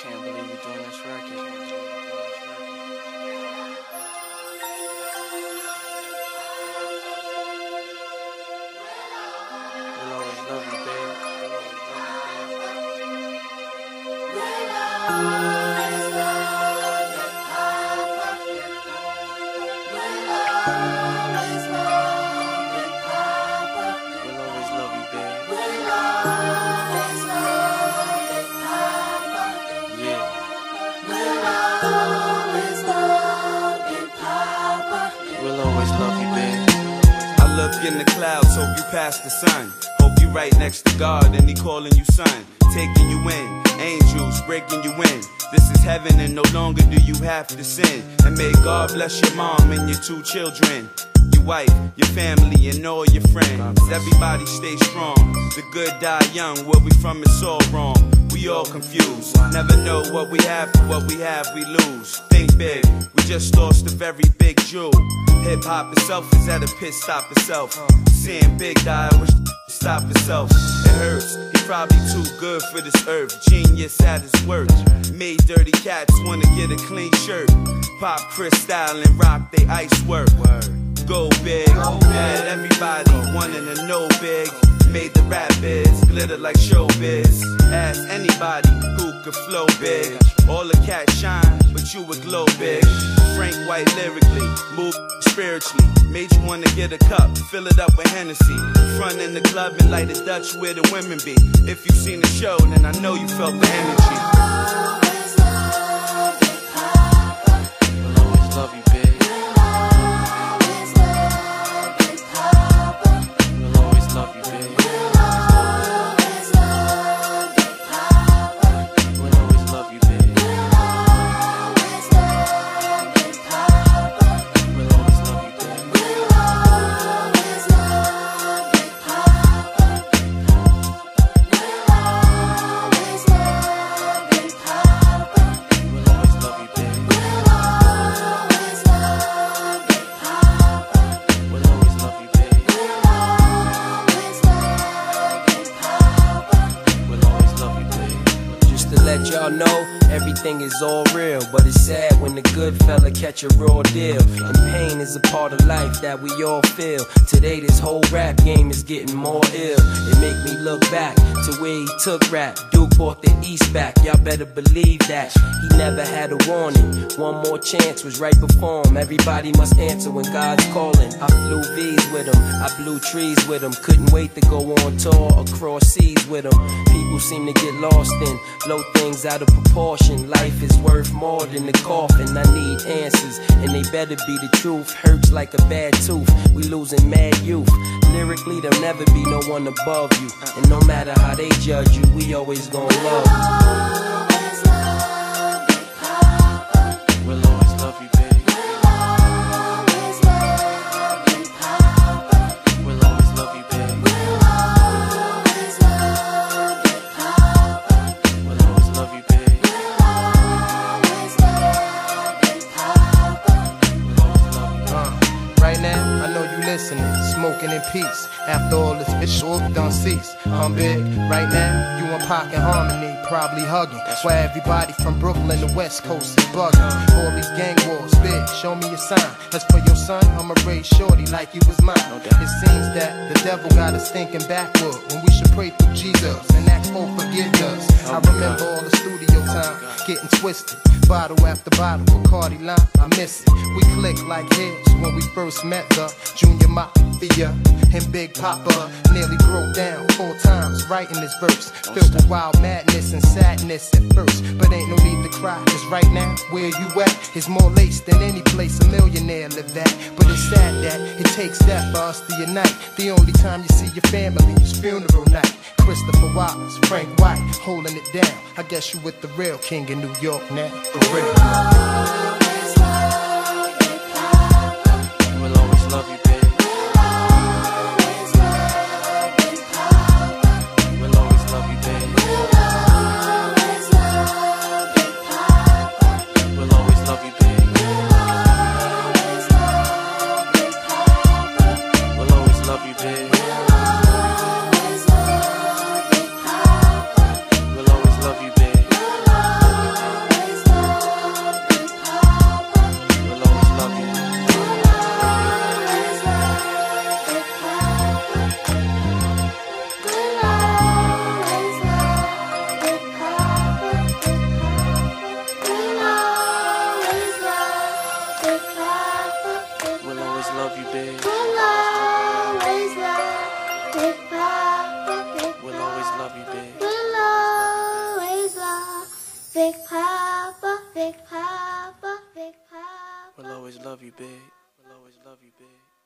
Can't believe you're doing this record. Thank you. In the clouds, hope you pass the sun. Hope you right next to God and he calling you son. Taking you in, angels breaking you in. This is heaven and no longer do you have to sin. And may God bless your mom and your two children. Your wife, your family, and all your friends. Everybody stay strong. The good die young. Where we from is all wrong. We all confused. Never know what we have, what we have, we lose. Think big. We just lost a very big jewel. Hip hop itself is at a pit stop itself. Seeing Big die, I wish stop itself. It hurts. He probably too good for this earth. Genius at his work. Made dirty cats wanna get a clean shirt. Pop Cristal and rock they ice work. Go big. Had everybody wanting to know big. Made the rap biz glitter like showbiz. Ask anybody who could flow big. All the cats shine, but you would glow big. Frank White lyrically, move spiritually. Made you wanna get a cup, fill it up with Hennessy. Front in the club and light a Dutch where the women be. If you've seen the show, then I know you felt the energy. y'all know everything is all real. But it's sad when the good fella catch a raw deal. And pain is a part of life that we all feel. Today, this whole rap game is getting more ill. It make me look back to where he took rap. Duke bought the East back, y'all better believe that. He never had a warning. One more chance was right before him. Everybody must answer when God's calling. I flew V's with him, I blew trees with him. Couldn't wait to go on tour across seas with him. People seem to get lost and blow things out of proportion. Life is worth more than the coffin. I need answers, and they better be the truth. Hurts like a bad tooth. We losing mad youth. Lyrically, there'll never be no one above you. And no matter how they judge you, we always gonna love you. Peace. After all this bitch whoop done cease. I'm big. Right now, you and Pac in harmony, probably hugging. While everybody from Brooklyn to West Coast is bugging. All these gang wars, big, show me a sign. As for your son, I'ma raise shorty like he was mine. It seems that the devil got us thinking backward when we should pray through Jesus and ask for forgiveness. I remember all the studio time getting twisted. Bottle after bottle, Bacardi line, I miss it. We clicked like heads when we first met the Junior Mafia and Big Poppa. Nearly broke down four times writing this verse. Filled with wild madness and sadness at first. But ain't no need to cry, cause right now, where you at is more lace than any place a millionaire live at. But it's sad that it takes that for us to unite. The only time you see your family is funeral night. Christopher Wallace, Frank White, holding it down. I guess you with the real king in New York now, for real. love you, babe. We'll always love Big Poppa, Big We'll always love you, babe. We'll always love Big Poppa, Big Poppa, Big Poppa. We'll always love you, babe. We'll always love you, babe.